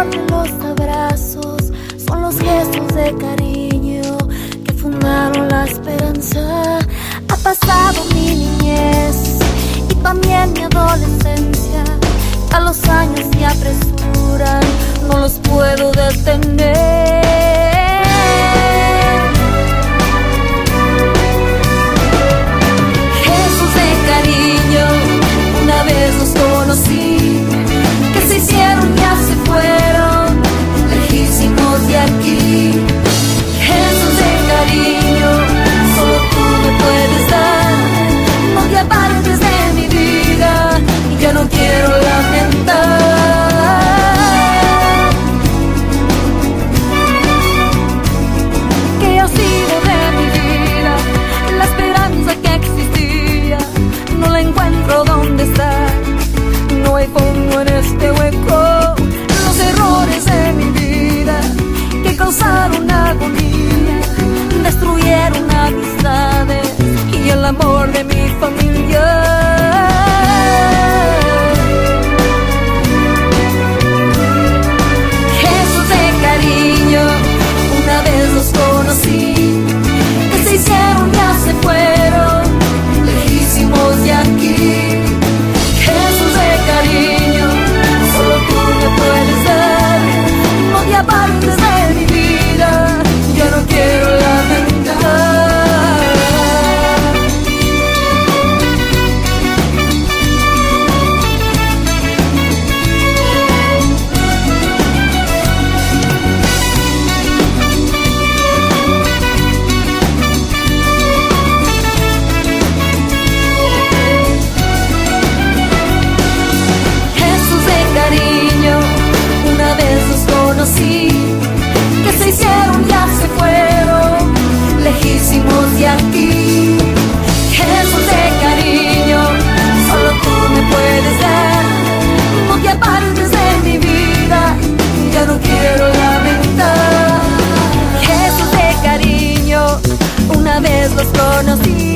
son los abrazos, son los gestos de cariño que fundaron la esperanza. Ha pasado mi niñez y también mi adolescencia vez los conocí.